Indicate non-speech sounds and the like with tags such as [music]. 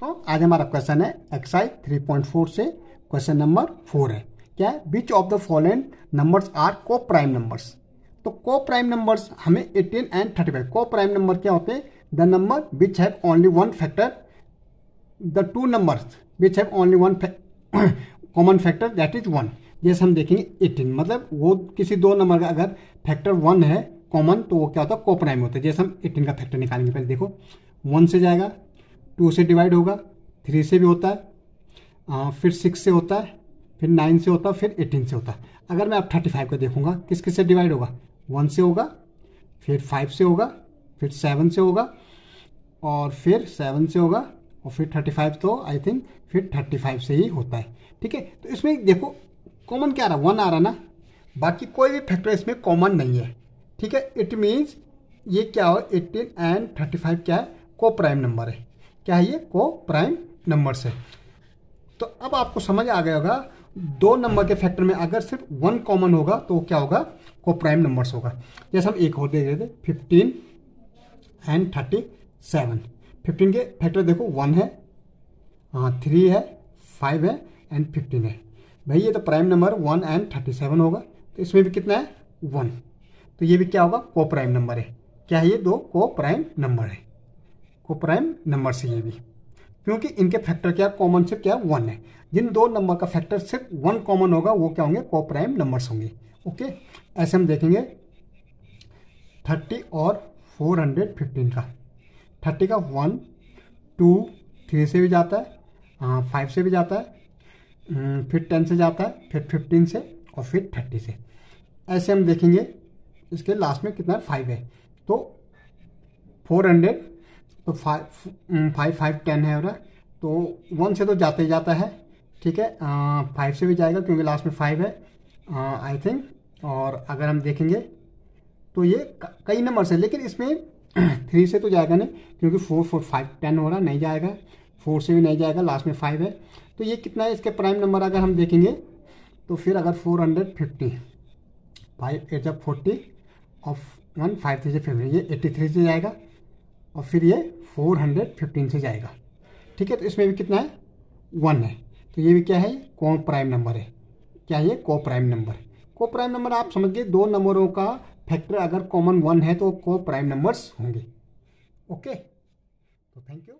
तो आज हमारा क्वेश्चन है पॉइंट फोर से क्वेश्चन नंबर फोर है। क्या है which of the following numbers are coprime numbers तो को प्राइम नंबर्स हमें 18 एंड 35 को प्राइम नंबर क्या होते हैं? The number which have only one factor the two numbers which have only one common factor that is one जैसे हम देखेंगे 18 मतलब वो किसी दो नंबर का अगर फैक्टर वन है कॉमन तो वो क्या होता है? को प्राइम होता है। जैसे हम 18 का फैक्टर निकालेंगे, पहले देखो वन से जाएगा टू से डिवाइड होगा थ्री से भी होता है आ, फिर सिक्स से होता है फिर नाइन से होता है फिर एटीन से होता है। अगर मैं अब थर्टी फाइव का देखूँगा किस किस से डिवाइड होगा? वन से होगा फिर फाइव से होगा फिर सेवन से होगा और फिर सेवन से होगा और फिर थर्टी फाइव तो आई थिंक फिर थर्टी फाइव से ही होता है। ठीक है? तो इसमें देखो कॉमन क्या आ रहा? वन आ रहा ना? बाकी कोई भी फैक्टर इसमें कॉमन नहीं है। ठीक है? इट मीन्स ये क्या हो? एटीन एंड थर्टी फाइव क्या है? को प्राइम नंबर है। क्या है ये? को प्राइम नंबर से। तो अब आपको समझ आ गया होगा, दो नंबर के फैक्टर में अगर सिर्फ़ वन कॉमन होगा तो क्या होगा? को प्राइम नंबर्स होगा। जैसे हम एक और दे रहे थे fifteen and thirty seven fifteen के फैक्टर देखो वन है हाँ थ्री है फाइव है एंड फिफ्टीन है। भाई, ये तो prime number one and thirty seven होगा तो इसमें भी कितना है? वन तो ये भी क्या होगा? को प्राइम नंबर है। क्या है ये दो? को प्राइम नंबर है। को प्राइम नंबर से ये भी क्योंकि इनके फैक्टर क्या कॉमन सिर्फ़ क्या वन है। जिन दो नंबर का फैक्टर सिर्फ़ वन कॉमन होगा, वो क्या होंगे, को प्राइम नंबर्स होंगे। ओके ऐसे हम देखेंगे। थर्टी और फोर हंड्रेड फिफ्टीन का। थर्टी का वन टू थ्री से भी जाता है फाइव से भी जाता है फिर टेन से जाता है, फिर फिफ्टीन से और फिर थर्टी से। ऐसे हम देखेंगे, इसके लास्ट में कितना फाइव है। तो फोर हंड्रेड तो फाइव फाइव फाइव टेन है और तो वन से तो जाते ही जाता है, ठीक है? फाइव से भी जाएगा क्योंकि लास्ट में फाइव है आई थिंक और अगर हम देखेंगे तो ये कई नंबर से लेकिन इसमें [clears throat] थ्री से तो जाएगा नहीं, क्योंकि फोर फोर फाइव टेन हो रहा, नहीं जाएगा। फोर से भी नहीं जाएगा लास्ट में फाइव है। तो ये कितना है? इसके प्राइम नंबर अगर हम देखेंगे तो फिर अगर four hundred fifty five eight जब फोर्टी और वन फाइव थ्री से फिफ्टी ये एट्टी थ्री से जाएगा। और फिर ये फोर हंड्रेड फिफ्टीन से जाएगा। ठीक है तो इसमें भी कितना है? वन है। तो ये भी क्या है? को प्राइम नंबर है। क्या ये? को प्राइम नंबर को प्राइम नंबर आप समझ गए, दो नंबरों का फैक्टर अगर कॉमन वन है तो को प्राइम नंबर्स होंगे। ओके? तो थैंक यू।